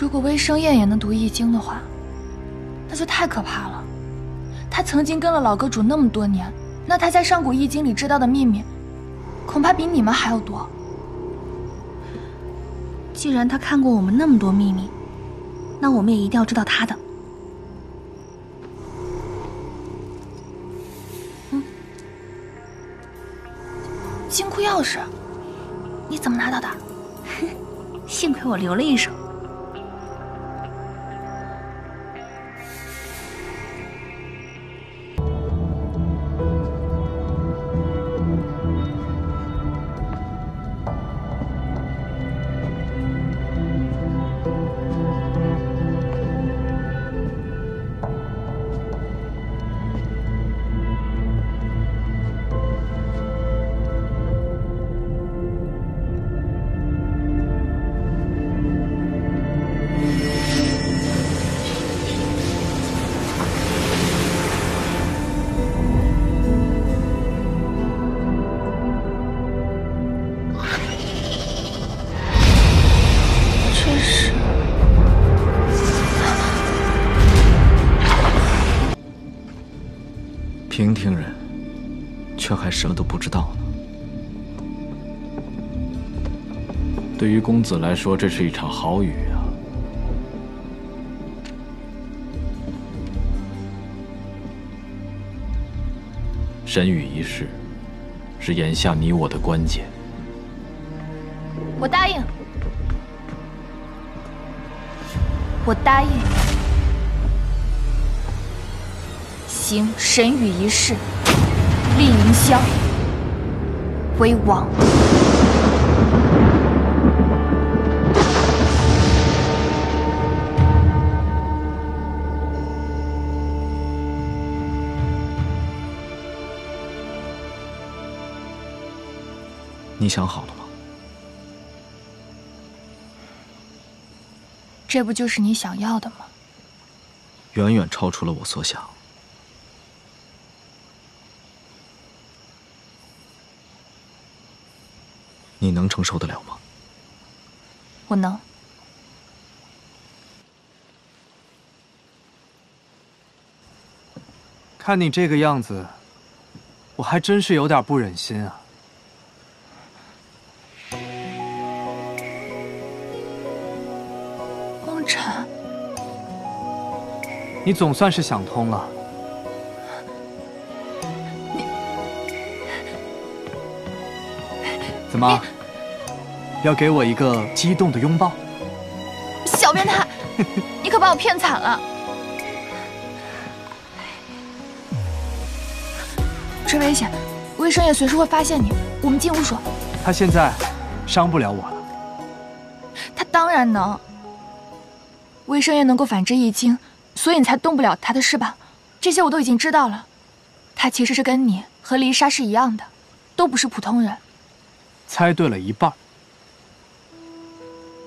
如果魏生燕也能读易经的话，那就太可怕了。他曾经跟了老阁主那么多年，那他在上古易经里知道的秘密，恐怕比你们还要多。既然他看过我们那么多秘密，那我们也一定要知道他的。嗯，金库钥匙，你怎么拿到的？幸亏我留了一手。平亭人，却还什么都不知道呢。对于公子来说，这是一场好雨啊！神雨一事，是眼下你我的关键。我答应，我答应。行神羽一事，立凌霄为王。你想好了吗？这不就是你想要的吗？远远超出了我所想。你能承受得了吗？我能。看你这个样子，我还真是有点不忍心啊。梦辰，你总算是想通了。怎么？要给我一个激动的拥抱？小变态，你可把我骗惨了！这危险，魏生也随时会发现你。我们进屋说。他现在伤不了我了。他当然能。魏生也能够反制易经，所以你才动不了他的是吧？这些我都已经知道了。他其实是跟你和黎莎是一样的，都不是普通人。猜对了一半。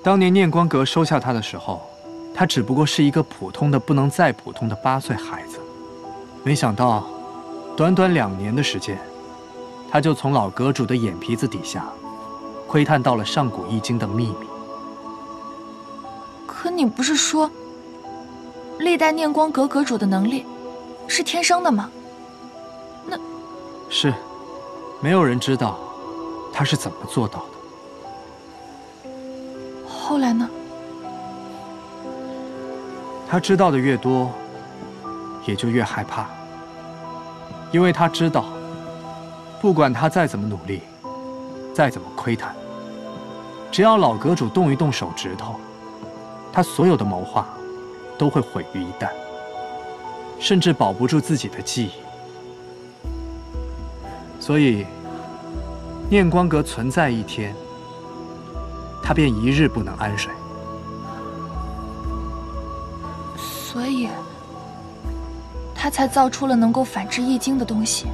当年念光阁收下他的时候，他只不过是一个普通的不能再普通的八岁孩子。没想到，短短两年的时间，他就从老阁主的眼皮子底下，窥探到了上古易经的秘密。可你不是说，历代念光阁阁主的能力，是天生的吗？那，是，没有人知道，他是怎么做到的。后来呢？他知道的越多，也就越害怕，因为他知道，不管他再怎么努力，再怎么窥探，只要老阁主动一动手指头，他所有的谋划都会毁于一旦，甚至保不住自己的记忆。所以，念光阁存在一天。他便一日不能安睡，所以他才造出了能够反制易经的东西。